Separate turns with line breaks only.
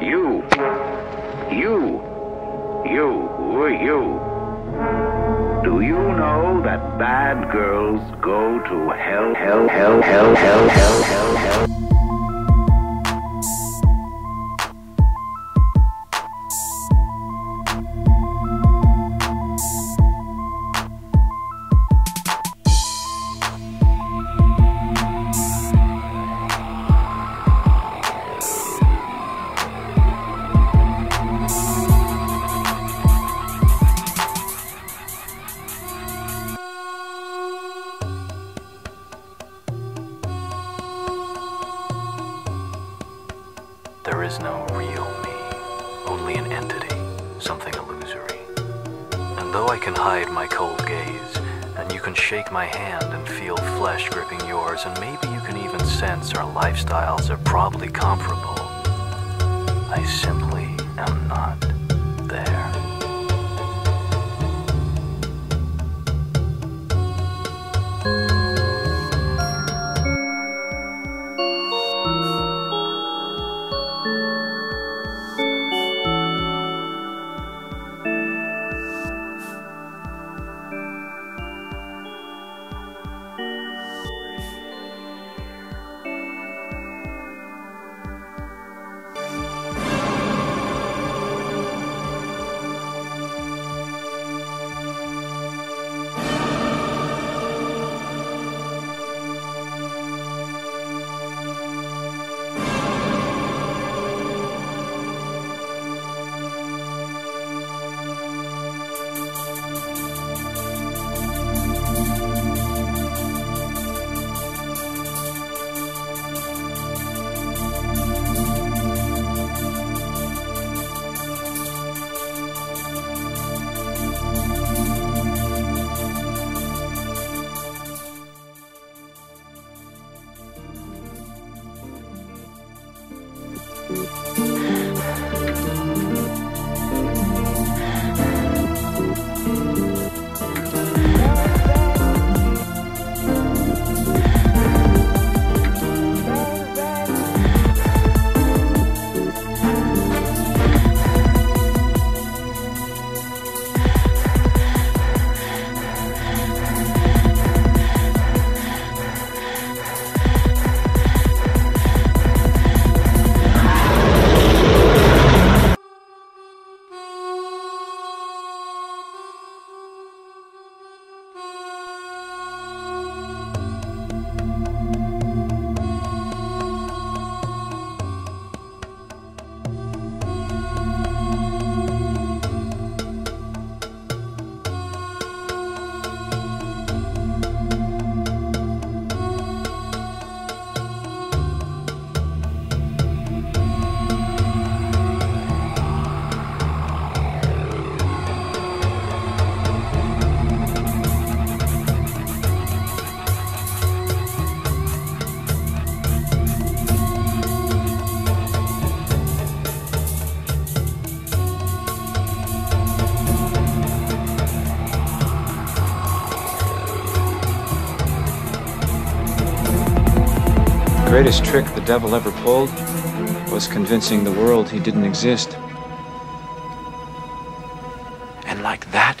You. You. You. You? Do you know that bad girls go to hell, hell, hell, hell, hell, hell, hell, hell?
There is no real me, only an entity, something illusory. And though I can hide my cold gaze, and you can shake my hand and feel flesh gripping yours, and maybe you can even sense our lifestyles are probably comparable, I simply am not
The greatest trick the devil ever pulled was convincing the world he didn't exist. And like that,